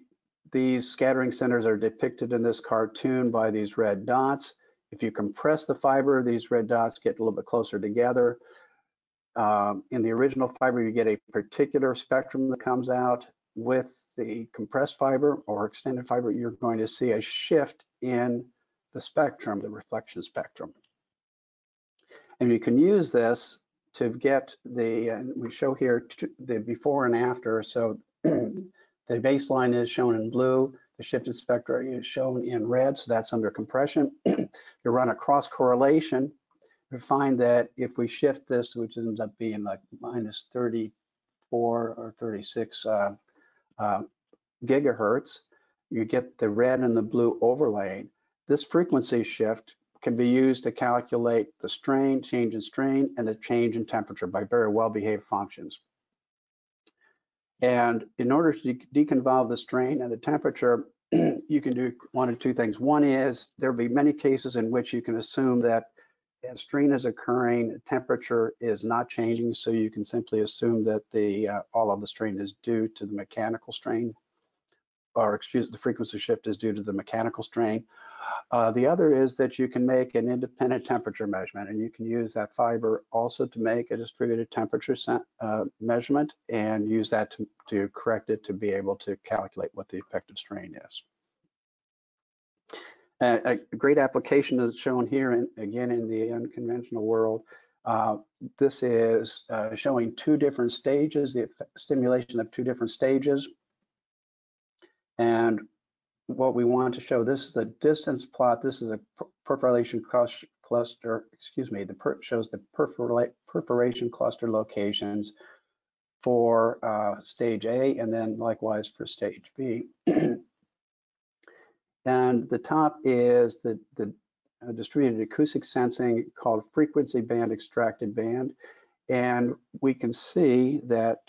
these scattering centers are depicted in this cartoon by these red dots. If you compress the fiber, these red dots get a little bit closer together. Um, in the original fiber, you get a particular spectrum that comes out. With the compressed fiber or extended fiber, you're going to see a shift in the spectrum, the reflection spectrum. And you can use this to get the, we show here the before and after. So the baseline is shown in blue, the shifted spectrum is shown in red, so that's under compression. you run a cross correlation we find that if we shift this, which ends up being like minus 34 or 36 uh, uh, gigahertz, you get the red and the blue overlaid. This frequency shift can be used to calculate the strain, change in strain, and the change in temperature by very well-behaved functions. And in order to deconvolve the strain and the temperature, you can do one of two things. One is there'll be many cases in which you can assume that as strain is occurring, temperature is not changing, so you can simply assume that the uh, all of the strain is due to the mechanical strain, or excuse the frequency shift is due to the mechanical strain. Uh, the other is that you can make an independent temperature measurement, and you can use that fiber also to make a distributed temperature uh, measurement and use that to, to correct it to be able to calculate what the effective strain is. A great application is shown here, in, again, in the unconventional world. Uh, this is uh, showing two different stages, the stimulation of two different stages. And what we want to show. This is a distance plot. This is a perforation cluster, excuse me, the shows the perforation cluster locations for uh, stage A and then likewise for stage B. and the top is the, the uh, distributed acoustic sensing called frequency band extracted band. And we can see that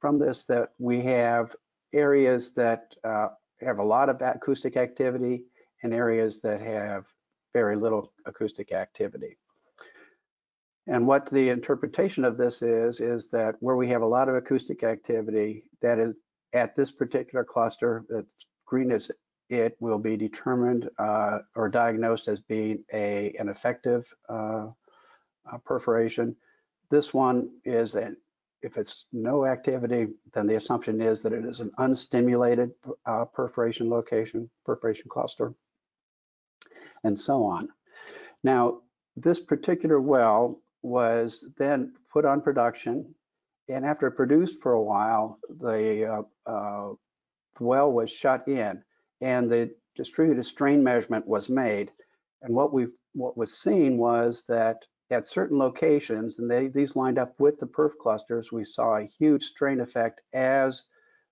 from this that we have areas that uh, have a lot of acoustic activity and areas that have very little acoustic activity. And what the interpretation of this is, is that where we have a lot of acoustic activity, that is at this particular cluster, that green is it will be determined uh, or diagnosed as being a an effective uh, uh, perforation. This one is an if it's no activity, then the assumption is that it is an unstimulated uh, perforation location, perforation cluster, and so on. Now, this particular well was then put on production, and after it produced for a while, the uh, uh, well was shut in, and the distributed strain measurement was made. And what we what was seen was that at certain locations, and they, these lined up with the perf clusters, we saw a huge strain effect as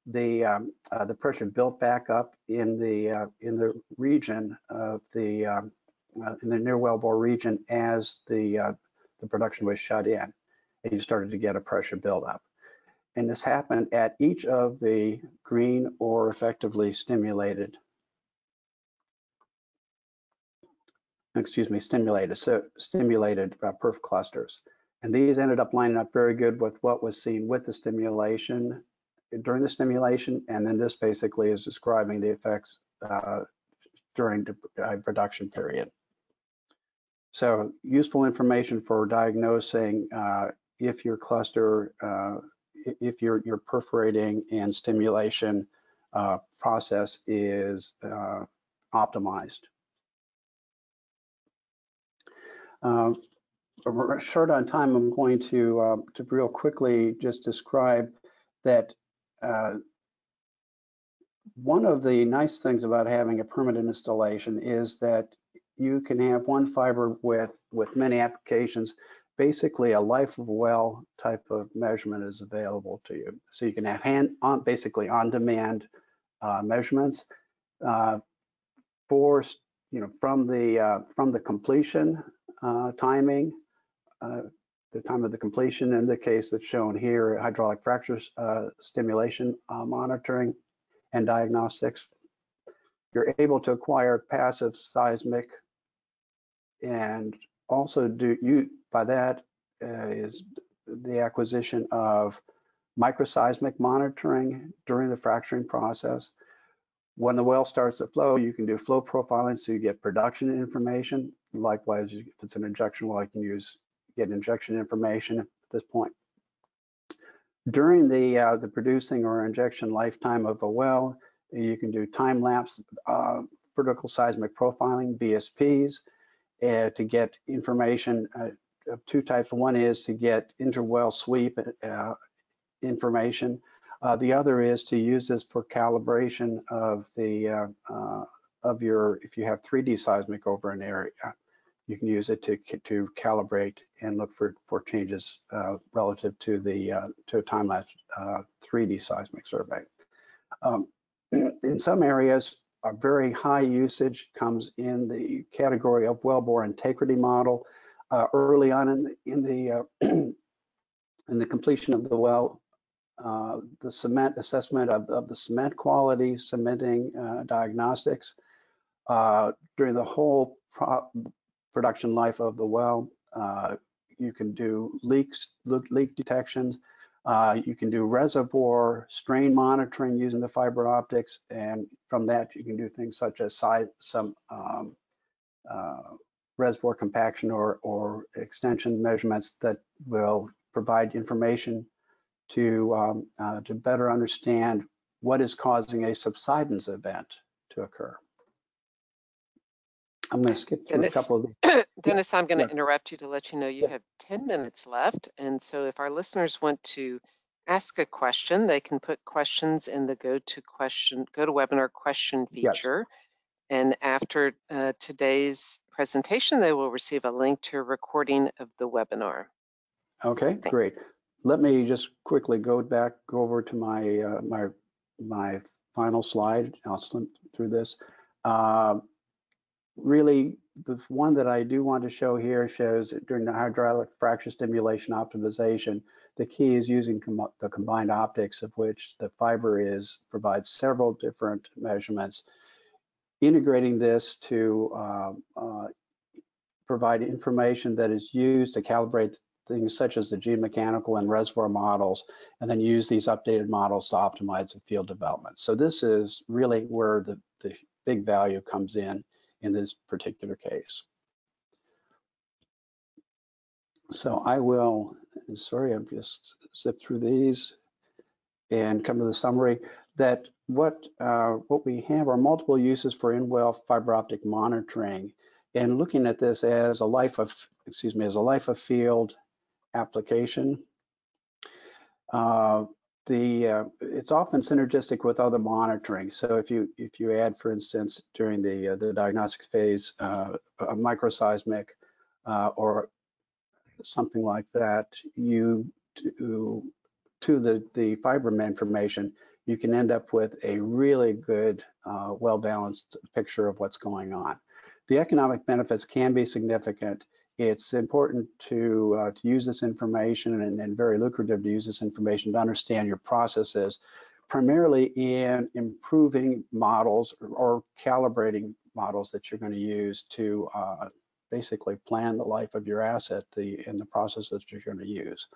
the um, uh, the pressure built back up in the uh, in the region of the um, uh, in the near wellbore region as the uh, the production was shut in, and you started to get a pressure buildup. And this happened at each of the green or effectively stimulated excuse me, stimulated, so stimulated uh, perf clusters. And these ended up lining up very good with what was seen with the stimulation during the stimulation. And then this basically is describing the effects uh, during the uh, production period. So useful information for diagnosing uh, if your cluster, uh, if your, your perforating and stimulation uh, process is optimized. Uh, short on time, I'm going to, uh, to real quickly just describe that uh, one of the nice things about having a permanent installation is that you can have one fiber with, with many applications. Basically, a life of well type of measurement is available to you. So you can have hand on, basically on-demand uh, measurements uh, for you know from the uh, from the completion uh, timing, uh, the time of the completion in the case that's shown here, hydraulic fracture uh, stimulation monitoring and diagnostics. You're able to acquire passive seismic and also do you by that uh, is the acquisition of microseismic monitoring during the fracturing process. When the well starts to flow, you can do flow profiling so you get production information Likewise, if it's an injection well, you can use get injection information at this point. During the uh, the producing or injection lifetime of a well, you can do time lapse uh, vertical seismic profiling (VSPs) uh, to get information uh, of two types. One is to get interwell sweep uh, information. Uh, the other is to use this for calibration of the of your if you have 3D seismic over an area you can use it to to calibrate and look for for changes uh, relative to the uh, to a time lapse uh, 3D seismic survey. Um, in some areas, a very high usage comes in the category of wellbore integrity model. Uh, early on in the in the uh, in the completion of the well, uh, the cement assessment of, of the cement quality, cementing uh, diagnostics during the whole pro production life of the well. Uh, you can do leaks, leak detections. Uh, you can do reservoir strain monitoring using the fiber optics, and from that you can do things such as size, some um, reservoir compaction or, or extension measurements that will provide information to, um, uh, to better understand what is causing a subsidence event to occur. I'm going to skip through Dennis, a couple of these. Dennis, I'm going to yeah. interrupt you to let you know you Yeah. have 10 minutes left. And so if our listeners want to ask a question, they can put questions in the go to question, GoToWebinar question feature. Yes. feature. And after uh, today's presentation, they will receive a link to a recording of the webinar. Okay, Thank- great. Let me just quickly go back, go over to my uh, my my final slide. I'll slip through this. Uh, really, the one that I do want to show here shows during the hydraulic fracture stimulation optimization, the key is using com the combined optics of which the fiber is provides several different measurements, integrating this to uh, uh, provide information that is used to calibrate things such as the geomechanical and reservoir models, and then use these updated models to optimize the field development. So this is really where the, the big value comes in in this particular case. So I will, sorry, I've just zipped through these and come to the summary that what uh, what we have are multiple uses for in-well fiber optic monitoring and looking at this as a life of, excuse me, as a life of field application. Uh, the uh, it's often synergistic with other monitoring. So if you if you add, for instance, during the uh, the diagnostics phase, uh, a microseismic uh, or something like that, you to to the the fiber information, you can end up with a really good, uh, well balanced picture of what's going on. The economic benefits can be significant it's important to uh, to use this information and, and, very lucrative to use this information to understand your processes, primarily in improving models or, or calibrating models that you're going to use to uh, basically plan the life of your asset the in the process that you're going to use.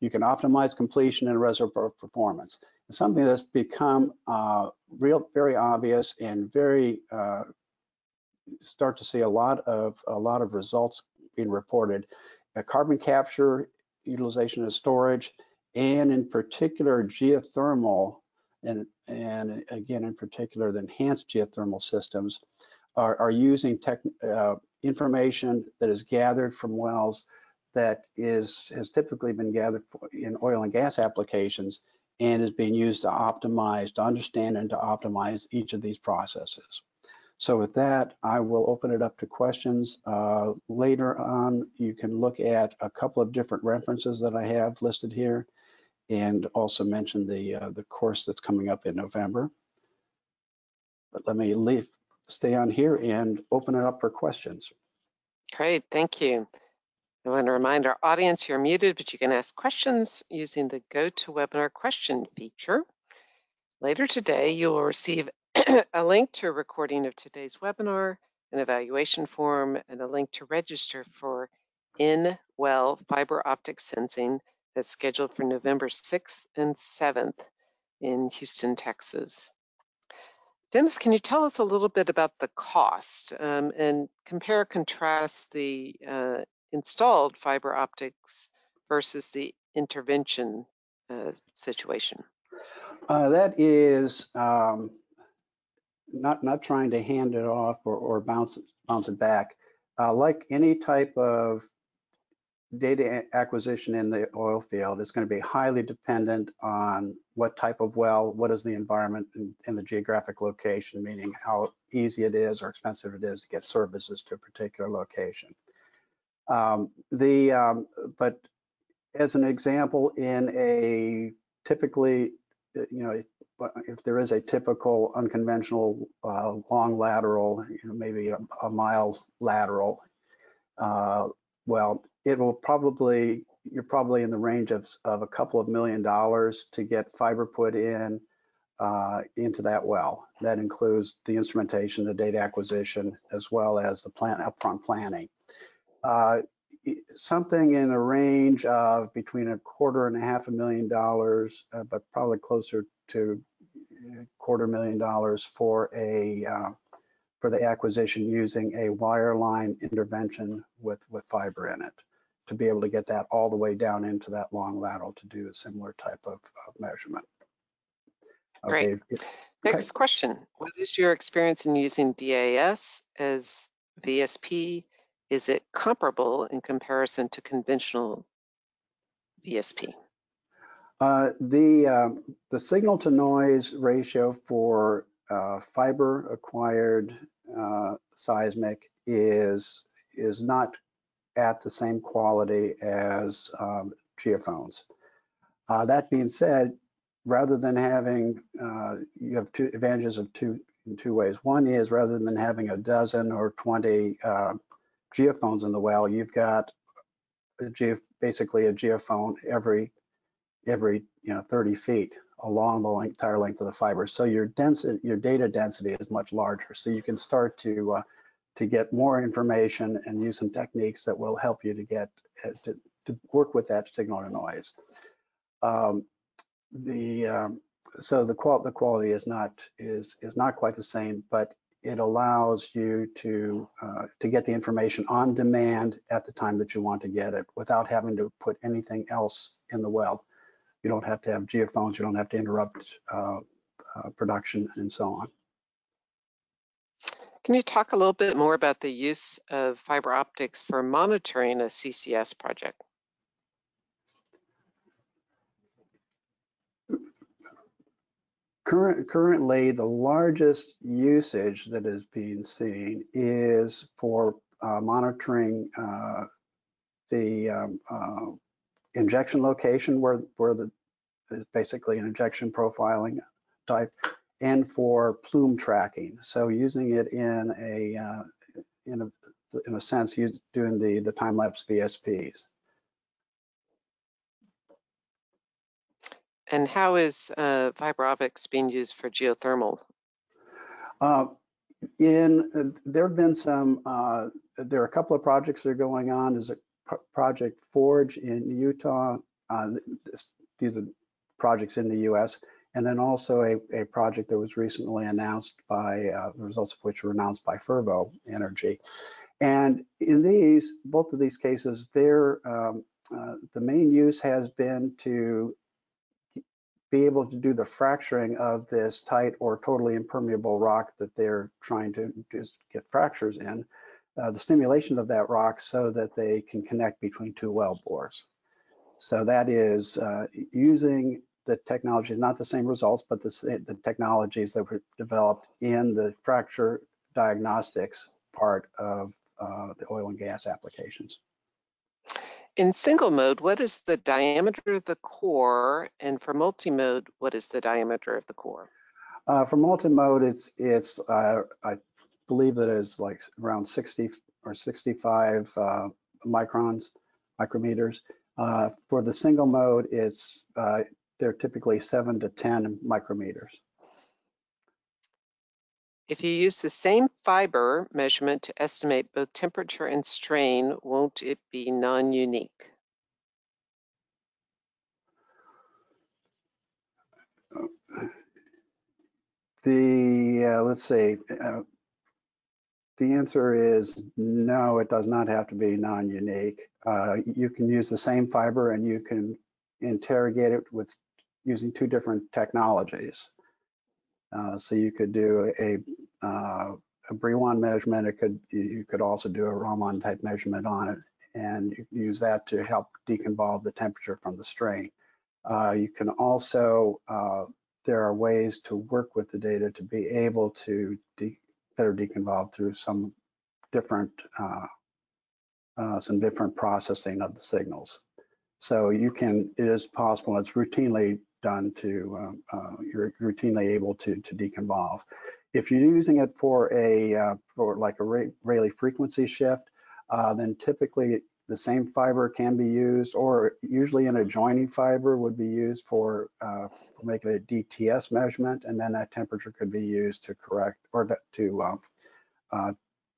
You can optimize completion and reservoir performance. It's something that's become uh, real, very obvious and very uh, start to see a lot of a lot of results being reported. Uh, carbon capture, utilization of storage, and in particular geothermal, and, and again in particular the enhanced geothermal systems are, are using tech, uh, information that is gathered from wells that is has typically been gathered in oil and gas applications and is being used to optimize, to understand and to optimize each of these processes. So with that, I will open it up to questions. Uh, later on, you can look at a couple of different references that I have listed here and also mention the, uh, the course that's coming up in November. But let me leave, stay on here and open it up for questions. Great, thank you. I want to remind our audience you're muted, but you can ask questions using the GoToWebinar question feature. Later today, you will receive a link to a recording of today's webinar, an evaluation form, and a link to register for in-well fiber optic sensing that's scheduled for November 6th and 7th in Houston, Texas. Dennis, can you tell us a little bit about the cost um, and compare contrast the uh, installed fiber optics versus the intervention uh, situation? Uh, that is um, not not trying to hand it off or, or bounce bounce it back. Uh, like any type of data acquisition in the oil field is going to be highly dependent on what type of well, what is the environment and, the geographic location, meaning how easy it is or expensive it is to get services to a particular location. Um, the um, but as an example, in a typically, you know, if there is a typical unconventional uh, long lateral, you know, maybe a, a mile lateral, uh, well, it will probably you're probably in the range of, of a couple of million dollars to get fiber put in uh, into that well. That includes the instrumentation, the data acquisition, as well as the plant upfront planning. Uh, something in the range of between a quarter and a half a million dollars, uh, but probably closer to a quarter million dollars for a uh, for the acquisition using a wireline intervention with with fiber in it to be able to get that all the way down into that long lateral to do a similar type of, of measurement. Okay. Great. Next okay. question. What is your experience in using DAS as VSP? Is it comparable in comparison to conventional VSP? Uh, the um, the signal to noise ratio for uh, fiber acquired uh, seismic is is not at the same quality as um, geophones. Uh, that being said, rather than having, uh, you have two advantages of two in two ways. One is rather than having a dozen or 20 uh, geophones in the well, you've got a basically a geophone every every you know 30 feet along the length, entire length of the fiber. So your density, your data density is much larger. So you can start to uh, to get more information and use some techniques that will help you to get uh, to, to work with that signal to noise. Um, the um, so the qual the quality is not is is not quite the same, but it allows you to uh, to get the information on demand at the time that you want to get it without having to put anything else in the well. You don't have to have geophones. You don't have to interrupt uh, uh, production and so on. Can you talk a little bit more about the use of fiber optics for monitoring a CCS project? Current, currently, the largest usage that is being seen is for uh, monitoring uh, the um, uh, injection location where, where the is basically an injection profiling type and for plume tracking. So using it in a uh, in a in a sense, doing the the time lapse VSPs. And how is uh, fiber optics being used for geothermal? Uh, in uh, there have been some. Uh, there are a couple of projects that are going on. There's a project Forge in Utah. Uh, this, these are projects in the U.S and then also a, a project that was recently announced by, uh, the results of which were announced by Fervo Energy. And in these, both of these cases, um, uh, the main use has been to be able to do the fracturing of this tight or totally impermeable rock that they're trying to just get fractures in, uh, the stimulation of that rock so that they can connect between two well bores. So that is uh, using the technology is not the same results, but the, the technologies that were developed in the fracture diagnostics part of uh, the oil and gas applications. In single mode, what is the diameter of the core? And for multi-mode, what is the diameter of the core? Uh, for multi-mode, it's, it's uh, I believe that is like around 60 or 65 uh, microns, micrometers. Uh, for the single mode, it's uh, they're typically seven to 10 micrometers. If you use the same fiber measurement to estimate both temperature and strain, won't it be non-unique? The, uh, let's see, uh, the answer is no, it does not have to be non-unique. Uh, you can use the same fiber and you can interrogate it with using two different technologies. Uh, so you could do a, uh, a Brillouin measurement. It could you could also do a Raman type measurement on it, and use that to help deconvolve the temperature from the strain. Uh, you can also uh, there are ways to work with the data to be able to de better deconvolve through some different uh, uh, some different processing of the signals. So you can, it is possible, it's routinely done to, um, uh, you're routinely able to, to deconvolve. If you're using it for a, uh, for like a Rayleigh frequency shift, uh, then typically the same fiber can be used, or usually an adjoining fiber would be used for uh, making a DTS measurement, and then that temperature could be used to correct or to to, um, uh,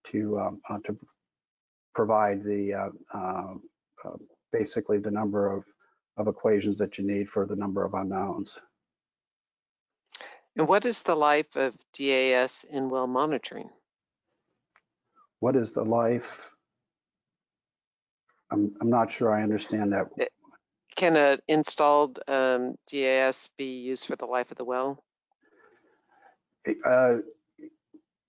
to, um, to provide the basically the number of of equations that you need for the number of unknowns. And what is the life of DAS in well monitoring? What is the life? I'm I'm not sure I understand that. Can an installed um, DAS be used for the life of the well? Uh,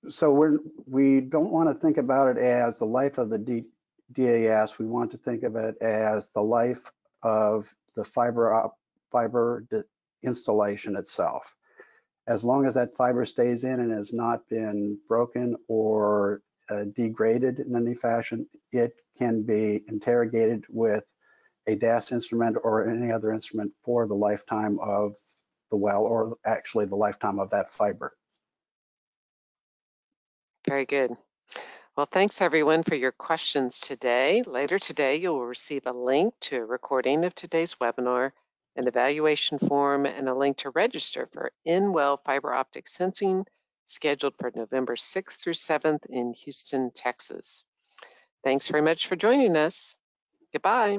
so we're we don't want to think about it as the life of the D, DAS. We want to think of it as the life of the fiber op, fiber installation itself. As long as that fiber stays in and has not been broken or uh, degraded in any fashion, it can be interrogated with a DAS instrument or any other instrument for the lifetime of the well or actually the lifetime of that fiber. Very good. Well, thanks everyone for your questions today. Later today, you will receive a link to a recording of today's webinar, an evaluation form, and a link to register for in-well fiber optic sensing scheduled for November 6th through 7th in Houston, Texas. Thanks very much for joining us. Goodbye.